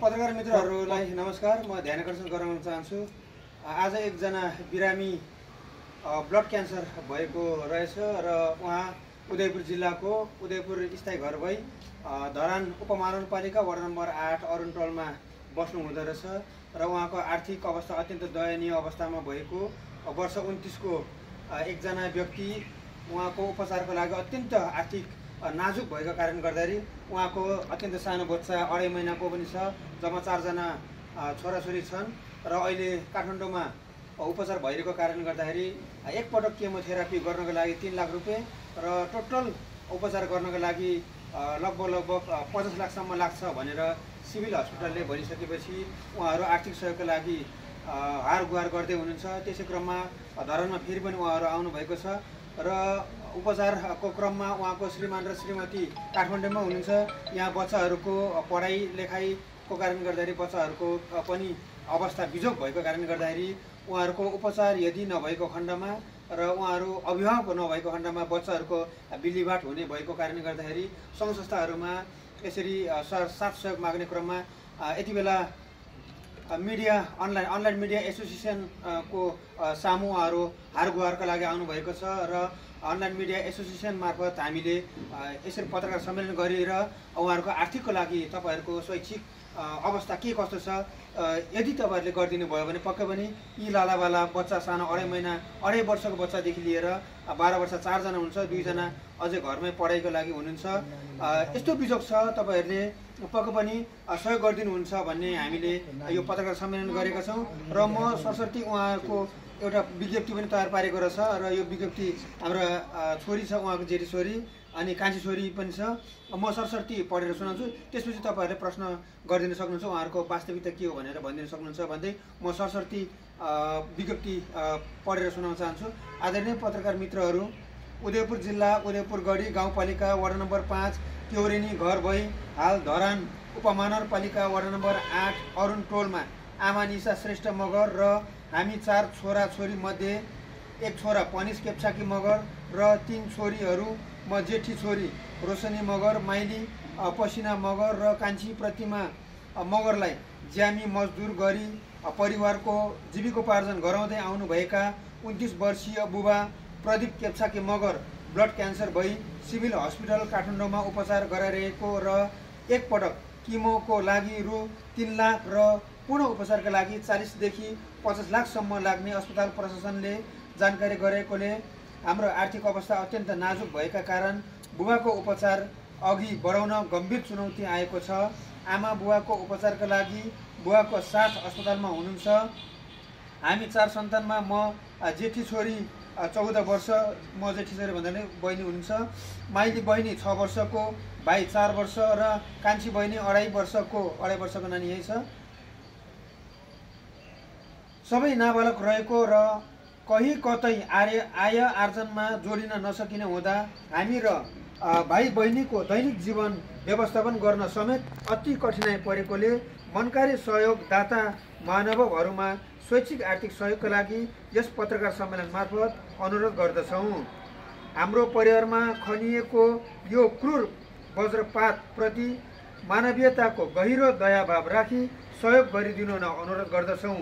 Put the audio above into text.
पत्रकार मित्रहरूलाई नमस्कार म ध्यान आकर्षण गराउन चाहन्छु। आज एकजना बिरामी ब्लड क्यान्सर भएको रहेछ र उहाँ उदयपुर जिल्लाको उदयपुर स्थायी घर भई धरान उपमहानगरपालिका वडा नम्बर आठ अरुण टोलमा बस्नु हुँदो रहेछ र उहाँको आर्थिक अवस्था अत्यन्त दयनीय अवस्थामा भएको वर्ष उन्तिसको एकजना व्यक्ति उहाँको उपचारको लागि अत्यन्त आर्थिक नाजुक भएको कारण गर्दाखेरि उहाँको अत्यन्त सानो बच्चा अढाई महिनाको पनि छ जम्मा चारजना छोराछोरी छन् र अहिले काठमाडौँमा उपचार भइरहेको कारणले गर्दाखेरि एकपटक केमोथेरापी गर्नको लागि तिन लाख रुपियाँ र टोटल उपचार गर्नको लागि लगभग लगभग पचास लाखसम्म लाग्छ भनेर सिभिल हस्पिटलले भनिसकेपछि उहाँहरू आर्थिक सहयोगको लागि हार गुहार गर्दै हुनुहुन्छ। त्यसै क्रममा धरानमा फेरि पनि उहाँहरू आउनुभएको छ। र उपचारको क्रममा उहाँको श्रीमान र श्रीमती काठमाडौँमा हुनुहुन्छ। यहाँ बच्चाहरूको पढाइ लेखाइको कारणले गर्दाखेरि बच्चाहरूको पनि अवस्था बिजोग भएको कारणले गर्दाखेरि उहाँहरूको उपचार यदि नभएको खण्डमा र उहाँहरू अभिभावक नभएको खण्डमा बच्चाहरूको बिल्लीबाट हुने भएको कारणले गर्दाखेरि सङ्घ संस्थाहरूमा यसरी अ, सा- साथ सहयोग माग्ने क्रममा यति बेला मिडिया अनलाइन अनलाइन मिडिया एसोसिएसनको अ, सामु उहाँहरू हार गुहारको लागि आउनुभएको छ र अनलाइन मिडिया एसोसिएसन मार्फत हामीले यसरी पत्रकार सम्मेलन गरेर उहाँहरूको आर्थिकको लागि तपाईँहरूको अ, अवस्था के कस्तो छ? यदि तपाईँहरूले गरिदिनु भयो भने पक्कै पनि यी लालावाला बच्चा सानो अढाई महिना अढाई वर्षको बच्चादेखि लिएर बाह्र वर्ष चारजना हुन्छ दुईजना अझै घरमै पढाइको लागि हुनुहुन्छ। यस्तो बिजोग छ तपाईँहरूले पक्कै पनि सहयोग गरिदिनुहुन्छ भन्ने हामीले यो पत्रकार सम्मेलन गरेका छौँ र म सरस्वती उहाँको एउटा विज्ञप्ति पनि तयार पारेको रहेछ र यो विज्ञप्ति हाम्रा छोरी छ उहाँको जेठी छोरी। अनि कान्छी छोरी पनि छ। म सरस्वती पढेर सुनाउँछु। त्यसपछि तपाईँहरूले प्रश्न गरिदिन सक्नुहुन्छ उहाँहरूको वास्तविकता के हो भनेर भनिदिन सक्नुहुन्छ भन्दै म सरस्वती विज्ञप्ति पढेर सुनाउन चाहन्छु। आदरणीय पत्रकार मित्रहरू उदयपुर जिल्ला उदयपुर गढी गाउँपालिका वडा नम्बर पाँच क्यौरेनी घर भई हाल धरान उपमहानगरपालिका वडा नम्बर आठ अरुण टोलमा आमा निशा श्रेष्ठ मगर र हामी चार छोरा छोरी मध्ये एक छोरा पनिस केप्साकी मगर र तिन छोरीहरू म जेठी छोरी रोशनी मगर माइली पसिना मगर र कान्छी प्रतिमा मगरलाई ज्यामी मजदुर गरी परिवारको जीविकोपार्जन गराउँदै आउनुभएका उन्तिस वर्षीय बुबा प्रदीप केप्साकी मगर ब्लड क्यान्सर भई सिभिल हस्पिटल काठमाडौँमा उपचार गराइरहेको र एकपटक किमोको लागि रु तिन लाख र पूर्ण उपचारका लागि चालिसदेखि पचास लाखसम्म लाग्ने अस्पताल प्रशासनले जानकारी गराएकोले हाम्रो आर्थिक अवस्था अत्यन्त नाजुक भएका कारण बुबाको उपचार अघि बढाउन गम्भीर चुनौती आएको छ। आमा बुवाको उपचारका लागि बुवाको साथ अस्पतालमा हुनुहुन्छ। हामी चार सन्तानमा म जेठी छोरी चौध वर्ष म जेठी छोरी भन्दा नै बहिनी हुनुहुन्छ। माइली बहिनी छ वर्षको भाइ चार वर्ष र कान्छी बहिनी अढाई वर्षको अढाई वर्षको नानी यही छ। सबै नाबालक रहेको र कहीँ कतै आर्य आय आर्जनमा जोडिन नसकिने हुँदा हामी र भाइ बहिनीको दैनिक जीवन व्यवस्थापन गर्न समेत अति कठिनाइ परेकोले मनकारी सहयोगदाता महानुभावहरूमा स्वैच्छिक आर्थिक सहयोगका लागि यस पत्रकार सम्मेलन मार्फत अनुरोध गर्दछौँ। हाम्रो परिवारमा खनिएको यो क्रूर वज्रपातप्रति मानवीयताको गहिरो दयाभाव राखी सहयोग गरिदिनु अनुरोध गर्दछौँ।